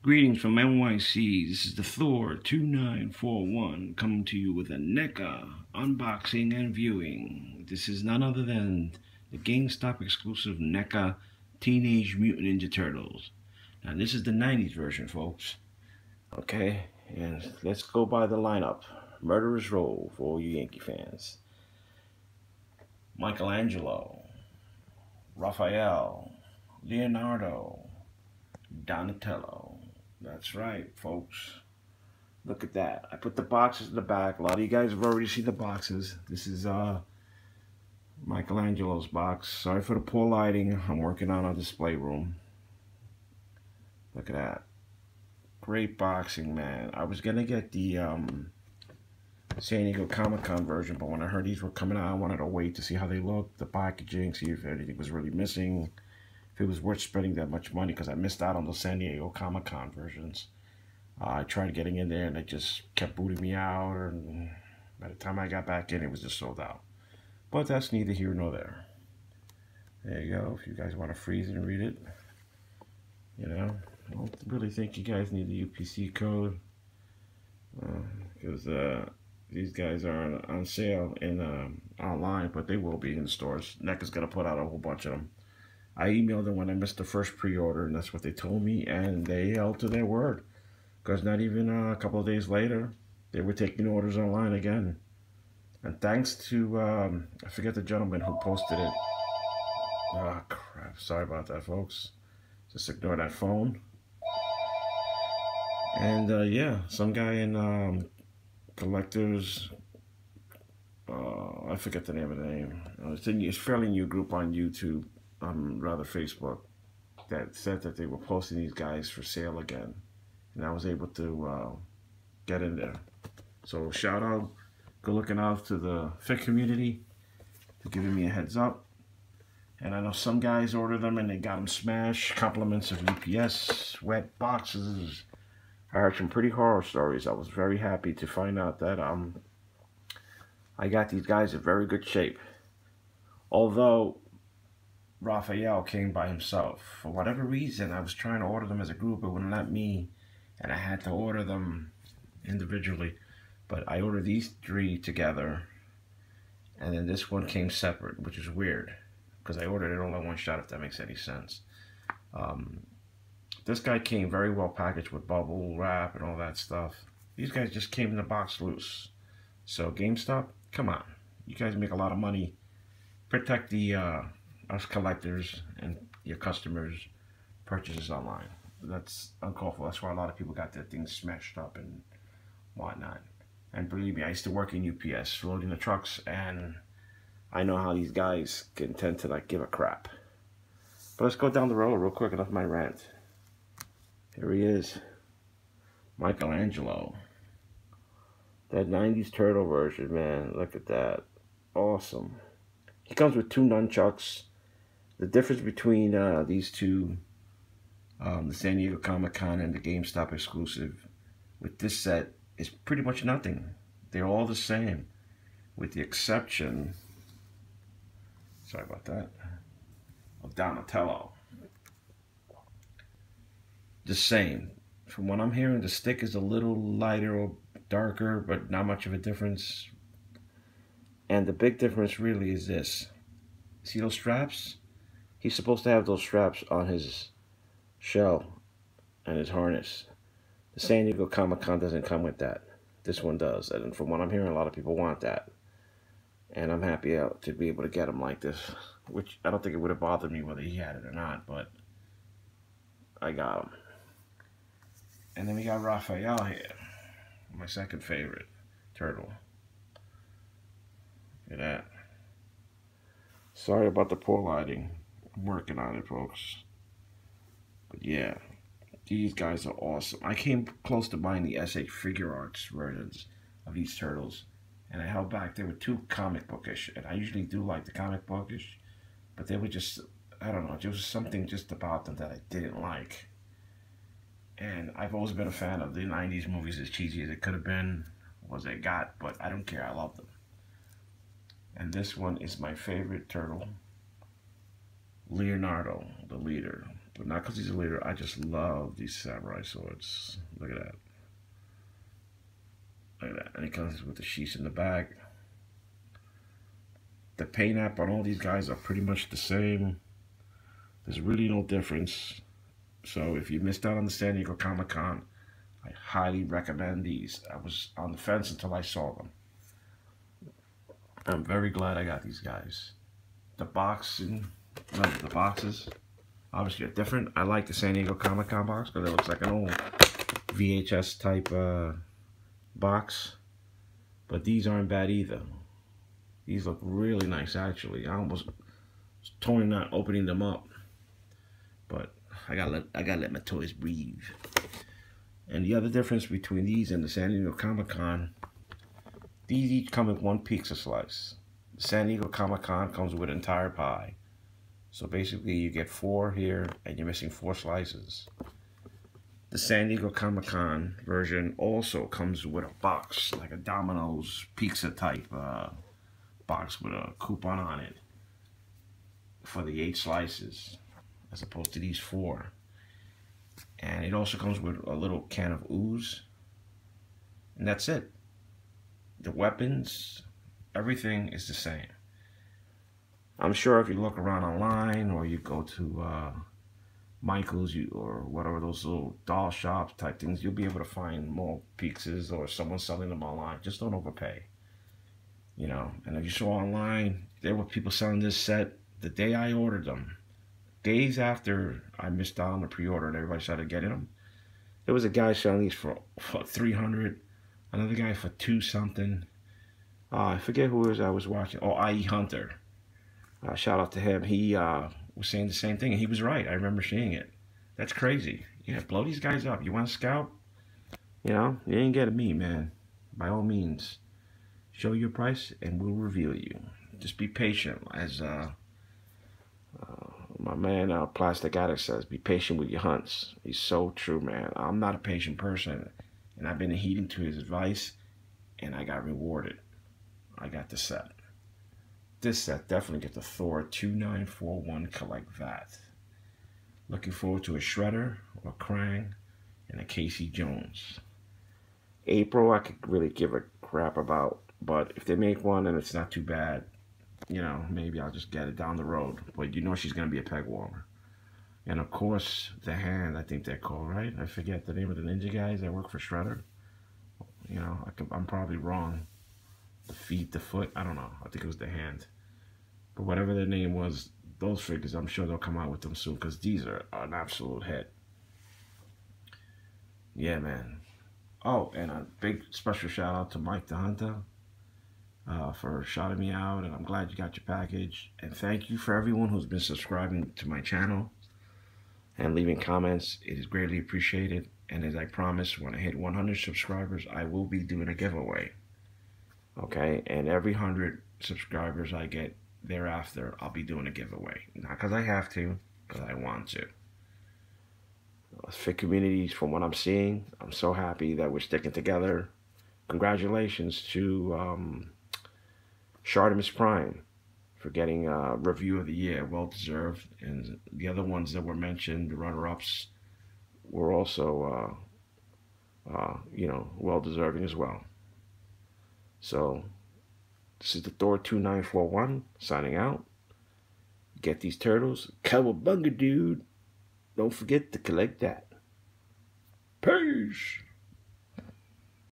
Greetings from NYC. This is the Thor 2941 coming to you with a NECA unboxing and viewing. This is none other than the GameStop exclusive NECA Teenage Mutant Ninja Turtles. Now this is the 90s version, folks. Okay, and let's go by the lineup. Murderers Row for all you Yankee fans. Michelangelo, Raphael, Leonardo, Donatello. That's right, folks. Look at that. I put the boxes in the back. A lot of you guys have already seen the boxes. This is uh Michelangelo's box. Sorry for the poor lighting. I'm working on a display room. Look at that. Great boxing, man. I was gonna get the um San Diego Comic Con version, but when I heard these were coming out, I wanted to wait to see how they looked, the packaging, see if anything was really missing, if it was worth spending that much money, because I missed out on the San Diego Comic Con versions. Uh, I tried getting in there, and it just kept booting me out, and by the time I got back in, it was just sold out. But that's neither here nor there. There you go, if you guys want to freeze and read it. You know, I don't really think you guys need the UPC code. Because uh, uh, these guys are on, on sale in um, online, but they will be in stores. NECA's going to put out a whole bunch of them. I emailed them when I missed the first pre-order, and that's what they told me, and they held to their word. Because not even uh, a couple of days later, they were taking orders online again. And thanks to, um, I forget the gentleman who posted it. Oh, crap. Sorry about that, folks. Just ignore that phone. And, uh, yeah, some guy in um, collectors. Uh, I forget the name of the name. It's, a, it's a fairly new group on YouTube, um, rather Facebook, that said that they were posting these guys for sale again, and I was able to uh, get in there. So shout out, good looking out to the fit community for giving me a heads up. And I know some guys ordered them and they got them smashed. Compliments of UPS, wet boxes, I heard some pretty horror stories. I was very happy to find out that um, I got these guys in very good shape. Although Raphael came by himself. For whatever reason, I was trying to order them as a group. It wouldn't let me, and I had to order them individually. But I ordered these three together, and then this one came separate, which is weird, because I ordered it all in one shot, if that makes any sense. Um, this guy came very well packaged with bubble wrap and all that stuff. These guys just came in the box loose. So GameStop, come on. You guys make a lot of money. Protect the uh, us collectors and your customers' purchases online. That's uncalled for. That's why a lot of people got their things smashed up and whatnot. And believe me, I used to work in UPS, loading the trucks, and I know how these guys can tend to like give a crap. But let's go down the road real quick. Enough my rant. Here he is. Michelangelo. That 90s turtle version, man. Look at that. Awesome. He comes with two nunchucks. The difference between uh, these two, um, the San Diego Comic Con and the GameStop exclusive, with this set is pretty much nothing. They're all the same, with the exception, sorry about that, of Donatello the same. From what I'm hearing, the stick is a little lighter or darker, but not much of a difference. And the big difference really is this. See those straps? He's supposed to have those straps on his shell and his harness. The San Diego Comic Con doesn't come with that. This one does. And from what I'm hearing, a lot of people want that. And I'm happy to be able to get him like this. Which I don't think it would have bothered me whether he had it or not, but I got him. And then we got Raphael here. My second favorite turtle. Look at that. Sorry about the poor lighting. Working on it, folks. But yeah, these guys are awesome. I came close to buying the SH Figuarts versions of these turtles. And I held back. They were too comic bookish. And I usually do like the comic bookish. But they were just, I don't know, there was something just about them that I didn't like. And I've always been a fan of the 90s movies, as cheesy as it could have been, was it got, but I don't care. I love them. And this one is my favorite turtle. Leonardo, the leader. but not because he's a leader. I just love these samurai swords. Look at that. Look at that. And it comes with the sheaths in the back. The paint app on all these guys are pretty much the same. There's really no difference. So if you missed out on the San Diego Comic Con, I highly recommend these. I was on the fence until I saw them. I'm very glad I got these guys. The boxing, the boxes, obviously are different. I like the San Diego Comic Con box because it looks like an old VHS type uh, box. But these aren't bad either. These look really nice actually. I almost was toying not opening them up. But I gotta let I gotta let my toys breathe. And the other difference between these and the San Diego Comic Con, these each come with one pizza slice. The San Diego Comic Con comes with an entire pie. So basically you get four here and you're missing four slices. The San Diego Comic Con version also comes with a box, like a Domino's pizza type uh, box with a coupon on it for the eight slices as opposed to these four. And it also comes with a little can of ooze. And that's it. The weapons, everything is the same. I'm sure if you look around online or you go to uh, Michael's you, or whatever those little doll shops type things, you'll be able to find more pizzas or someone selling them online. Just don't overpay. You know, and if you saw online, there were people selling this set the day I ordered them days after I missed out on the pre-order and everybody started getting them, there was a guy selling these for, for 300 another guy for two something. Uh, I forget who it was I was watching. Oh, IE Hunter. Uh, shout out to him. He uh, was saying the same thing, and he was right. I remember seeing it. That's crazy. Yeah, blow these guys up. You want to scout? You know, you ain't getting me, man. By all means, show your price, and we'll reveal you. Just be patient, as uh, uh my man uh, Plastic Addict says, be patient with your hunts. He's so true, man. I'm not a patient person, and I've been heeding to his advice, and I got rewarded. I got the set. This set definitely gets a Thor 2941 collect that. Looking forward to a Shredder, or Krang, and a Casey Jones. April, I could really give a crap about, but if they make one and it's not too bad, you know, maybe I'll just get it down the road. But you know she's going to be a peg warmer. And of course, the hand, I think they're called, right? I forget the name of the ninja guys that work for Shredder. You know, I am probably wrong. The feet, the foot, I don't know. I think it was the hand. But whatever their name was, those figures, I'm sure they'll come out with them soon because these are an absolute hit. Yeah, man. Oh, and a big special shout out to Mike the Hunter uh, for shouting me out, and I'm glad you got your package. And thank you for everyone who's been subscribing to my channel and leaving comments. It is greatly appreciated. And as I promised, when I hit 100 subscribers, I will be doing a giveaway. Okay, and every 100 subscribers I get thereafter, I'll be doing a giveaway. Not because I have to, because I want to. Fit communities, from what I'm seeing, I'm so happy that we're sticking together. Congratulations to um, Shartimus Prime for getting a review of the year, well deserved. And the other ones that were mentioned, the runner-ups, were also, uh, uh, you know, well deserving as well. So this is the Thor 2941 signing out. Get these turtles. Cowabunga, dude. Don't forget to collect that. Peace.